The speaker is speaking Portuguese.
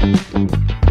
Música